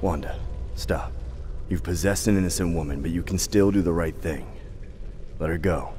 Wanda, stop. You've possessed an innocent woman, but you can still do the right thing. Let her go.